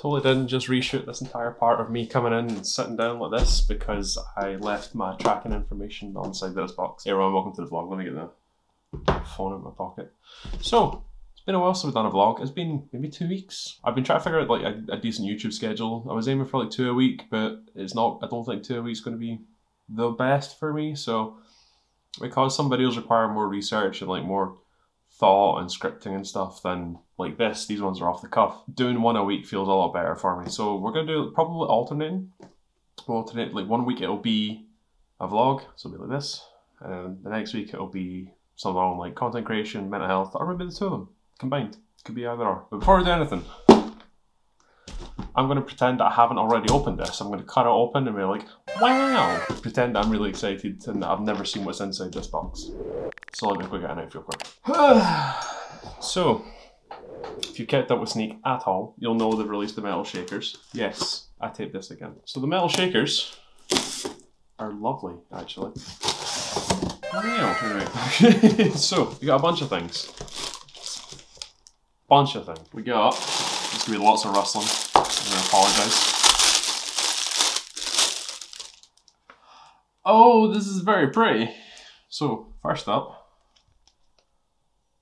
Totally didn't just reshoot this entire part of me coming in and sitting down like this because I left my tracking information on side of this box. Hey everyone, welcome to the vlog. Let me get the phone in my pocket. So, it's been a while since we've done a vlog. It's been maybe two weeks. I've been trying to figure out like a, a decent YouTube schedule. I was aiming for like two a week, but it's not, I don't think two a week is going to be the best for me. So, because some videos require more research and like more thought and scripting and stuff than like this. These ones are off the cuff. Doing one a week feels a lot better for me. So we're gonna do probably alternating. We'll alternate like one week it'll be a vlog, so it'll be like this, and the next week it'll be something on like content creation, mental health, or maybe the two of them combined. Could be either or. But before we do anything, I'm going to pretend I haven't already opened this. I'm going to cut it open and be like, wow! Pretend I'm really excited and I've never seen what's inside this box. So let me go get a knife real quick. so, if you kept up with Sneak at all, you'll know they've released the metal shakers. Yes, I taped this again. So the metal shakers are lovely, actually. Anyway, so we got a bunch of things. Bunch of things. We got, there's gonna be lots of rustling. I'm apologise. Oh, this is very pretty. So, first up,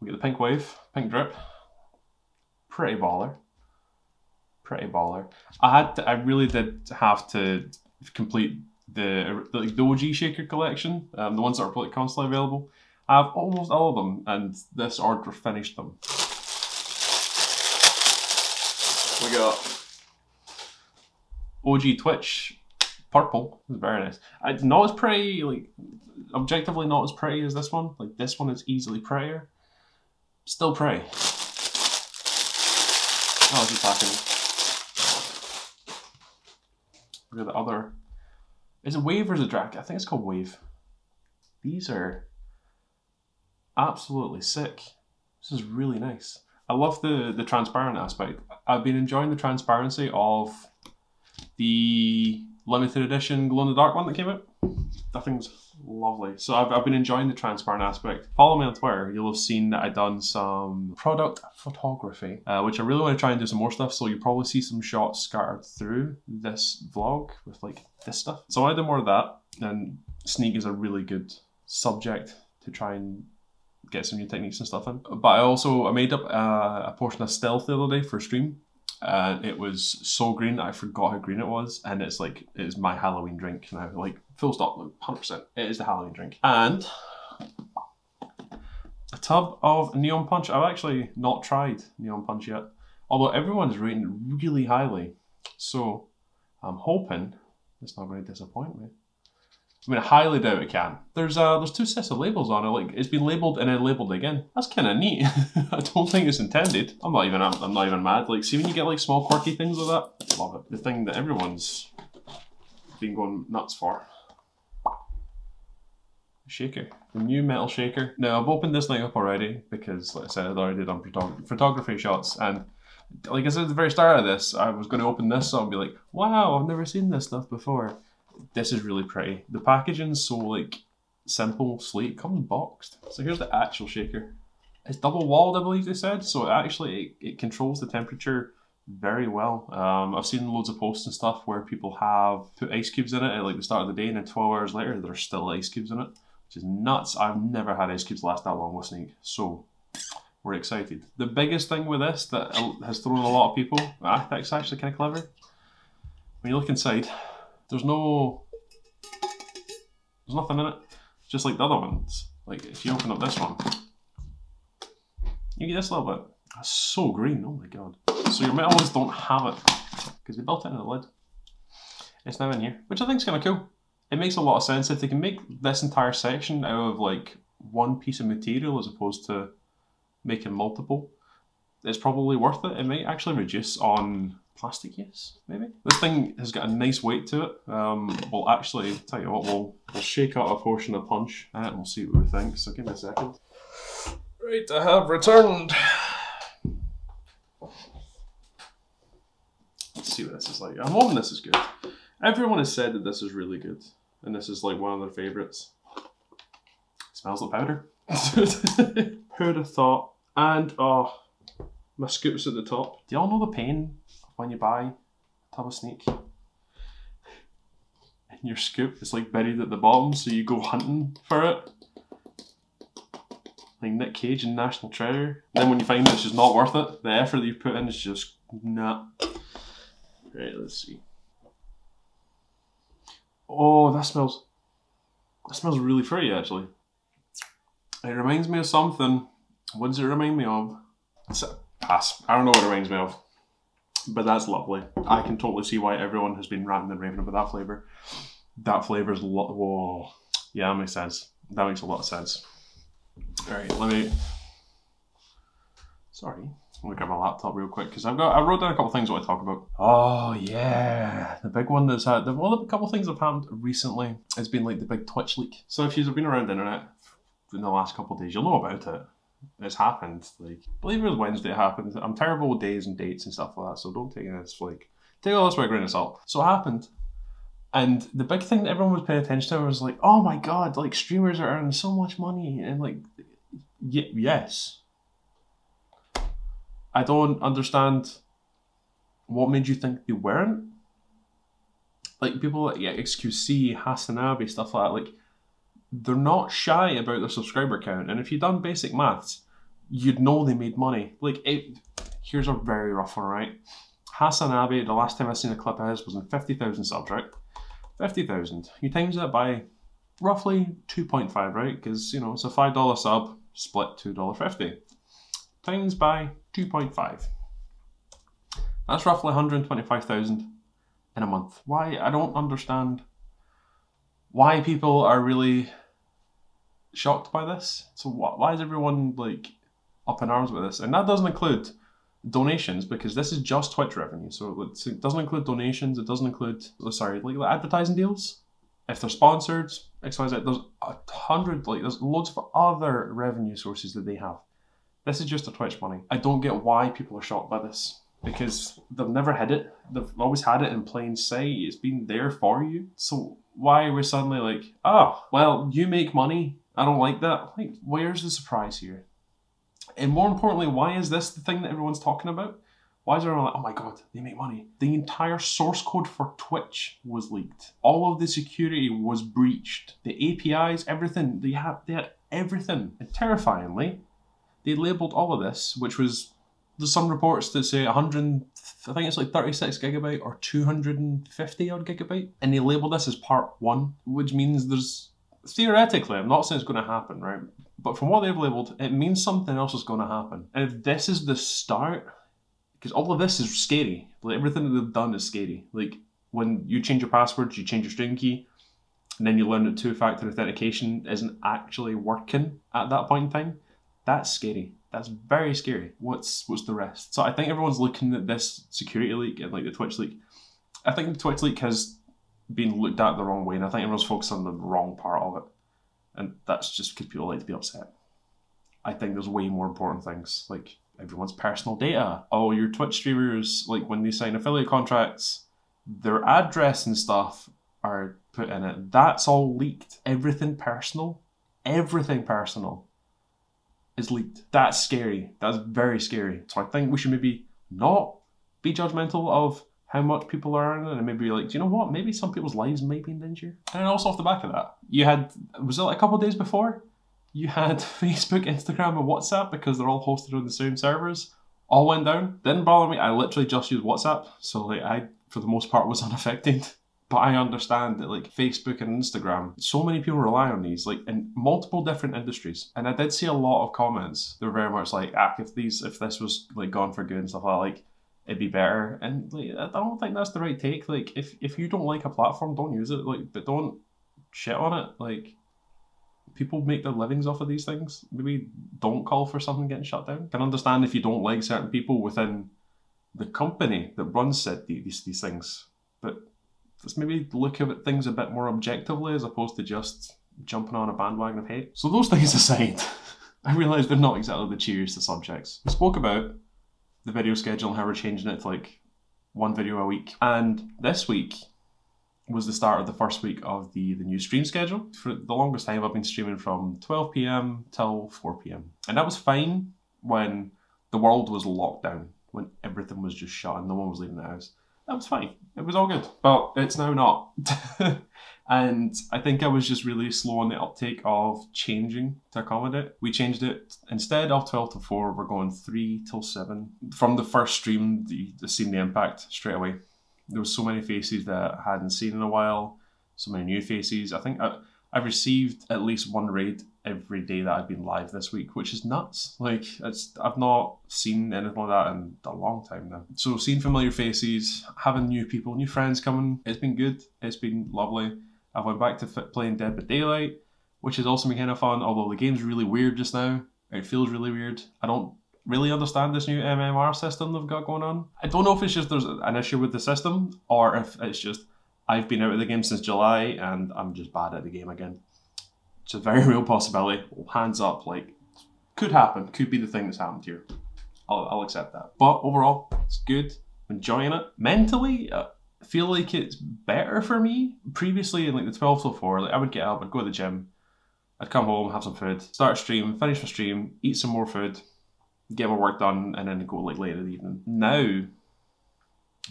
we get the pink wave, pink drip. Pretty baller. Pretty baller. I had to, I really did have to complete the, the, the OG Shaker collection, um, the ones that are constantly available. I have almost all of them, and this order finished them. We got OG Twitch purple. It's very nice. It's not as pretty, like objectively not as pretty as this one. Like this one is easily prettier. Still pretty. Oh, it's packing. Look at the other. Is it Wave or is it Drag? I think it's called Wave. These are absolutely sick. This is really nice. I love the the transparent aspect. I've been enjoying the transparency of the limited edition glow in the dark one that came out. That thing's lovely. So I've, I've been enjoying the transparent aspect. Follow me on Twitter. You'll have seen that I've done some product photography, uh, which I really want to try and do some more stuff. So you'll probably see some shots scattered through this vlog with like this stuff. So I do more of that. And Sneak is a really good subject to try and get some new techniques and stuff in. But I also I made up uh, a portion of stealth the other day for a stream and it was so green that I forgot how green it was, and it's like it is my Halloween drink now. Like full stop, hundred percent. It is the Halloween drink, and a tub of neon punch. I've actually not tried neon punch yet, although everyone's rating it really highly. So I'm hoping it's not going to disappoint me. I mean, I highly doubt it can. There's uh, there's two sets of labels on it. Like it's been labeled and then labeled again. That's kind of neat. I don't think it's intended. I'm not even I'm, I'm, not even mad. Like, see when you get like small quirky things like that. Love it. The thing that everyone's been going nuts for. Shaker, the new metal shaker. Now I've opened this thing up already because, like I said, I'd already done photog photography shots and. Like I said at the very start of this, I was going to open this so I'll be like, wow, I've never seen this stuff before this is really pretty. The packaging's so like simple, sleek, comes boxed. So here's the actual shaker. It's double walled, I believe they said, so it actually it, it controls the temperature very well. Um, I've seen loads of posts and stuff where people have put ice cubes in it at like the start of the day, and then 12 hours later there's still ice cubes in it, which is nuts. I've never had ice cubes last that long with Sneak, so we're excited. The biggest thing with this that has thrown a lot of people, I think it's actually kind of clever. When you look inside, there's no, there's nothing in it. Just like the other ones. Like if you open up this one, you get this little bit. That's so green. Oh my god. So your metal ones don't have it because they built it in the lid. It's now in here, which I think is kind of cool. It makes a lot of sense if they can make this entire section out of like one piece of material as opposed to making multiple. It's probably worth it. It might actually reduce on plastic use, maybe. This thing has got a nice weight to it. Um, we'll actually, tell you what, we'll, we'll shake out a portion of punch and we'll see what we think. So give me a second. Right, I have returned. Let's see what this is like. I'm hoping this is good. Everyone has said that this is really good. And this is like one of their favourites. Smells like powder. Who'd have thought? And, oh, My scoop's at the top. Do y'all know the pain when you buy a tub of Sneak? And your scoop is like buried at the bottom, so you go hunting for it. Like Nick Cage in National Treasure. Then when you find it's just not worth it, the effort that you put in is just nah. Right, let's see. Oh, that smells. That smells really fruity, actually. It reminds me of something. What does it remind me of? Pass. I don't know what it reminds me of, but that's lovely. I can totally see why everyone has been ranting and raving about that flavor. That flavor is lo- whoa. Yeah, that makes sense. That makes a lot of sense. All right, let me. Sorry, let me grab my laptop real quick because I've got I wrote down a couple things I want to talk about. Oh yeah, the big one that's had the well, a couple things have happened recently. It's been like the big Twitch leak. So if you've been around the internet in the last couple of days, you'll know about it. It's happened. Like, believe it was Wednesday. It happened. I'm terrible with days and dates and stuff like that, so don't take this like take all this with a grain of salt. So it happened. And the big thing that everyone was paying attention to was like, oh my god, like streamers are earning so much money, and like, y- yes. I don't understand what made you think they weren't. Like people like yeah, XQC, HasanAbi, stuff like that, like they're not shy about their subscriber count. And if you've done basic maths, you'd know they made money. Like it here's a very rough one, right? HasanAbi, the last time I seen a clip of his was in fifty thousand subs, right? Fifty thousand. You times that by roughly two point five, right? Because you know it's a five dollar sub split two dollar fifty times by two point five. That's roughly one hundred twenty five thousand in a month. Why I don't understand why people are really shocked by this. So wh- why is everyone like up in arms with this? And that doesn't include donations because this is just Twitch revenue. So it doesn't include donations. It doesn't include oh, sorry like advertising deals. If they're sponsored, X Y Z. There's a hundred like there's loads of other revenue sources that they have. This is just a Twitch money. I don't get why people are shocked by this because they've never had it. They've always had it in plain sight. It's been there for you. So why we're we suddenly like, oh, well, you make money. I don't like that. Like, where's the surprise here? And more importantly, why is this the thing that everyone's talking about? Why is everyone like, oh my god, they make money? The entire source code for Twitch was leaked. All of the security was breached. The APIs, everything. They had they had everything. And terrifyingly, they labeled all of this, which was there's some reports that say 100 i think it's like 36 gigabyte or 250 odd gigabyte. And they label this as part one which means there's theoretically i'm not saying it's going to happen right? But from what they've labeled it means something else is going to happen. And if this is the start because all of this is scary. Like everything that they've done is scary. Like when you change your passwords you change your stream key and then you learn that two-factor authentication isn't actually working at that point in time that's scary. That's very scary. What's what's the rest? So I think everyone's looking at this security leak and like the Twitch leak. I think the Twitch leak has been looked at the wrong way, and I think everyone's focused on the wrong part of it, and that's just because people like to be upset. I think there's way more important things like everyone's personal data. Oh, your Twitch streamers, like when they sign affiliate contracts, their address and stuff are put in it. That's all leaked. Everything personal. Everything personal is leaked. That's scary. That's very scary. So I think we should maybe not be judgmental of how much people are earning and maybe be like, do you know what? Maybe some people's lives might be in danger. And also off the back of that, you had was it like a couple days before? You had Facebook, Instagram, and WhatsApp because they're all hosted on the same servers. All went down. Didn't bother me. I literally just used WhatsApp, so like I for the most part was unaffected. But I understand that like Facebook and Instagram, so many people rely on these, like in multiple different industries. And I did see a lot of comments. They were very much like, ah, if these if this was like gone for good and stuff like that, like it'd be better. And like I don't think that's the right take. Like if if you don't like a platform, don't use it. Like but don't shit on it. Like people make their livings off of these things. Maybe don't call for something getting shut down. Can understand if you don't like certain people within the company that runs said these these things, let's maybe look at things a bit more objectively as opposed to just jumping on a bandwagon of hate. So those things aside, I realise they're not exactly the cheeriest of subjects. We spoke about the video schedule and how we're changing it to like one video a week. And this week was the start of the first week of the, the new stream schedule. For the longest time I've been streaming from 12 p.m. till 4 p.m. And that was fine when the world was locked down when everything was just shut and no one was leaving the house. That was fine. It was all good. But it's now not. and I think I was just really slow on the uptake of changing to accommodate. We changed it instead of 12 to 4, we're going 3 till 7. From the first stream, you've seen the impact straight away. There was so many faces that I hadn't seen in a while, so many new faces. I think I, I've received at least one raid every day that I've been live this week, which is nuts. Like it's I've not seen anything like that in a long time now. So seeing familiar faces, having new people, new friends coming, it's been good. It's been lovely. I've went back to playing Dead by Daylight, which has also been kind of fun. Although the game's really weird just now. It feels really weird. I don't really understand this new MMR system they've got going on. I don't know if it's just there's an issue with the system or if it's just I've been out of the game since July and I'm just bad at the game again. It's a very real possibility. Hands up, like, could happen. Could be the thing that's happened here. I'll, I'll accept that. But overall, it's good. enjoying it. Mentally, I feel like it's better for me. Previously, in like the 12 till 4, like I would get up, I'd go to the gym, I'd come home, have some food, start a stream, finish my stream, eat some more food, get my work done, and then go like later in the evening. Now,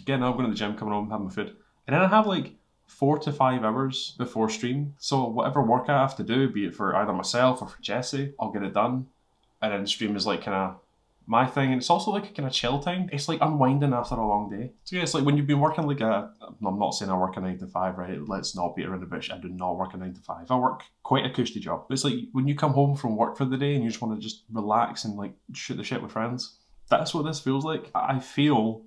again, I'm going to the gym, coming home, having my food, and then I have like four to five hours before stream. So whatever work I have to do, be it for either myself or for Jesse, I'll get it done. And then stream is like kind of my thing. And it's also like a kind of chill time. It's like unwinding after a long day. So yeah, it's like when you've been working like a, I'm not saying I work a nine to five, right? Let's not beat around the bush. I do not work a nine to five. I work quite a cushy job. But it's like when you come home from work for the day and you just want to just relax and like shoot the shit with friends. That's what this feels like. I feel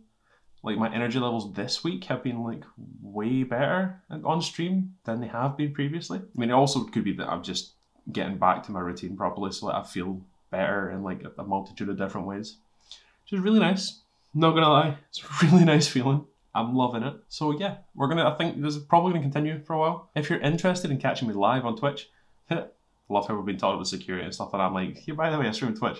like my energy levels this week have been like way better on stream than they have been previously. I mean, it also could be that I'm just getting back to my routine properly, so that I feel better in like a multitude of different ways, which is really nice. Not gonna lie, it's a really nice feeling. I'm loving it. So yeah, we're gonna. I think this is probably gonna continue for a while. If you're interested in catching me live on Twitch, love how we've been talking about security and stuff, and I'm like, here by the way, I stream Twitch.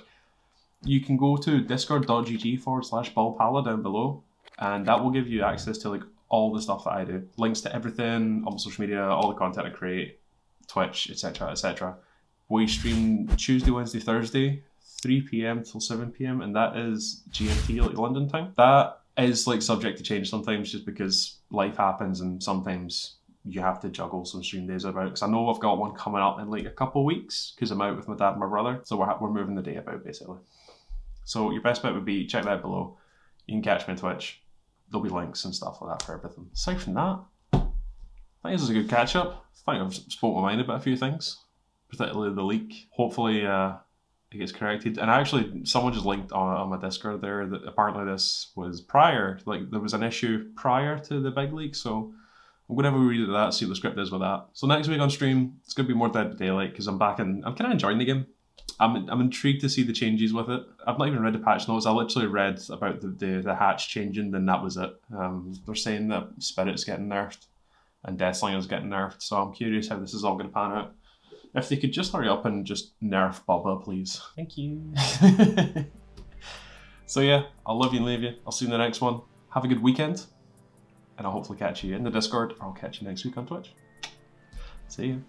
You can go to discord.gg forward slash ballpala down below and that will give you access to like all the stuff that I do, links to everything on social media, all the content I create, Twitch, etc., etc. We stream Tuesday, Wednesday, Thursday, 3 p.m. till 7 p.m. and that is GMT like London time. That is like subject to change sometimes just because life happens and sometimes you have to juggle some stream days about because I know I've got one coming up in like a couple weeks because I'm out with my dad and my brother, so we're, we're moving the day about basically. So your best bet would be check that below. You can catch me on Twitch there'll be links and stuff like that for everything. Aside from that, I think this is a good catch up. I think I've spoke my mind about a few things, particularly the leak. Hopefully, uh, it gets corrected. And actually, someone just linked on, on my Discord there that apparently this was prior, like there was an issue prior to the big leak. So I'm to have a read of that, see what the script is with that. So next week on stream, it's going to be more Dead by Daylight because I'm back and I'm kind of enjoying the game. I'm, I'm intrigued to see the changes with it. I've not even read the patch notes. I literally read about the, the, the hatch changing, and that was it. Um, they're saying that Spirit's getting nerfed and Deathslinger's getting nerfed, so I'm curious how this is all going to pan out. If they could just hurry up and just nerf Bubba, please. Thank you. so yeah, I'll love you and leave you. I'll see you in the next one. Have a good weekend, and I'll hopefully catch you in the Discord, or I'll catch you next week on Twitch. See you.